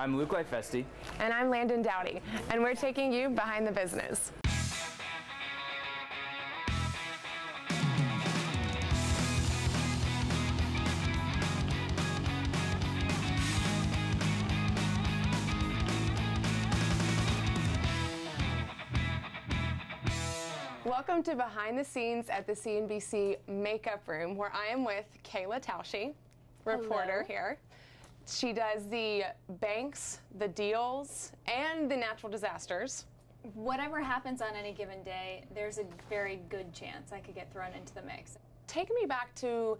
I'm Luke Leifeste. And I'm Landon Dowdy, and we're taking you behind the business. Welcome to Behind the Scenes at the CNBC Makeup Room, where I am with Kayla Tausche, reporter Hello. here. She does the banks, the deals, and the natural disasters. Whatever happens on any given day, there's a very good chance I could get thrown into the mix. Take me back to,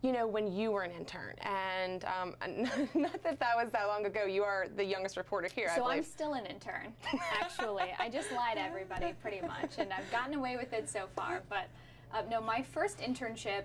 you know, when you were an intern, and um, not that that was that long ago. You are the youngest reporter here. I So I'm still an intern, actually. I just lied to everybody pretty much, and I've gotten away with it so far. But uh, no, my first internship,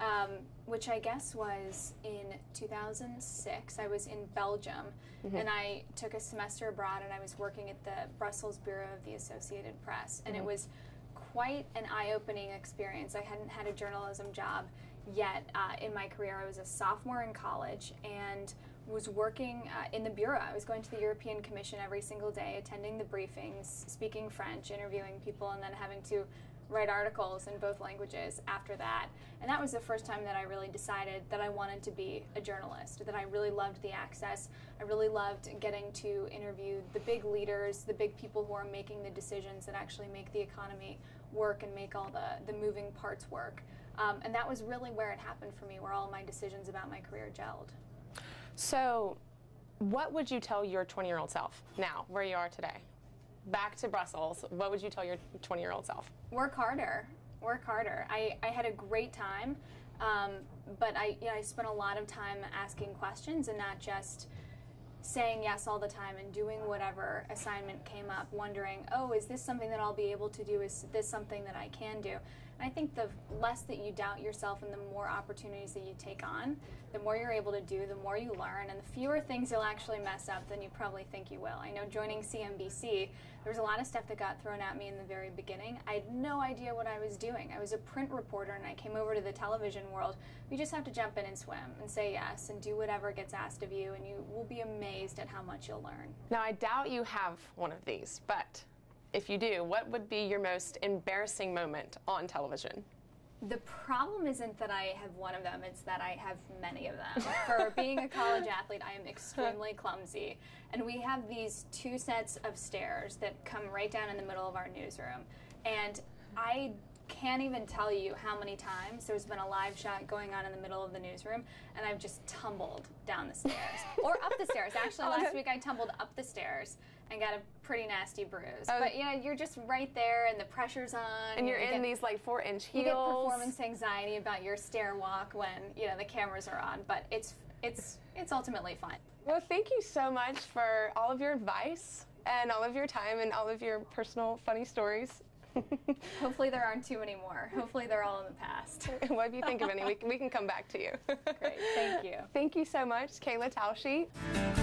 um, which I guess was in 2006, I was in Belgium, and I took a semester abroad, and I was working at the Brussels Bureau of the Associated Press, and it was quite an eye-opening experience. I hadn't had a journalism job yet uh, in my career. I was a sophomore in college and was working uh, in the bureau. I was going to the European Commission every single day, attending the briefings, speaking French, interviewing people, and then having to write articles in both languages after that. And that was the first time that I really decided that I wanted to be a journalist, that I really loved the access. I really loved getting to interview the big leaders, the big people who are making the decisions that actually make the economy work and make all the, the moving parts work. Um, and that was really where it happened for me, where all my decisions about my career gelled. So, what would you tell your 20 year old self now, where you are today? Back to Brussels, what would you tell your 20 year old self? work harder work harder i, I had a great time um, but I, you know, I spent a lot of time asking questions and not just saying yes all the time and doing whatever assignment came up wondering oh is this something that i'll be able to do is this something that i can do i think the less that you doubt yourself and the more opportunities that you take on the more you're able to do the more you learn and the fewer things you'll actually mess up than you probably think you will. I know joining cnbc there was a lot of stuff that got thrown at me in the very beginning. I had no idea what i was doing. I was a print reporter and i came over to the television world. You just have to jump in and swim and say yes and do whatever gets asked of you and you will be amazed at how much you'll learn. Now, I doubt you have one of these, but if you do, what would be your most embarrassing moment on television? The problem isn't that I have one of them, it's that I have many of them. For being a college athlete, I am extremely clumsy. And we have these two sets of stairs that come right down in the middle of our newsroom. And I can't even tell you how many times there's been a live shot going on in the middle of the newsroom and I've just tumbled down the stairs or up the stairs. Actually, oh, last week I tumbled up the stairs and got a pretty nasty bruise. Oh. But you know, you're just right there and the pressure's on. And you're you in get- these like four inch heels. you get performance anxiety about your stair walk when you know the cameras are on, but it's it's it's ultimately fun. Well, thank you so much for all of your advice and all of your time and all of your personal funny stories. Hopefully there aren't too many more. Hopefully they're all in the past. what if you think of any, we, we can come back to you. Great, thank you. Thank you so much, Kayla Tausche.